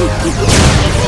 Let's go.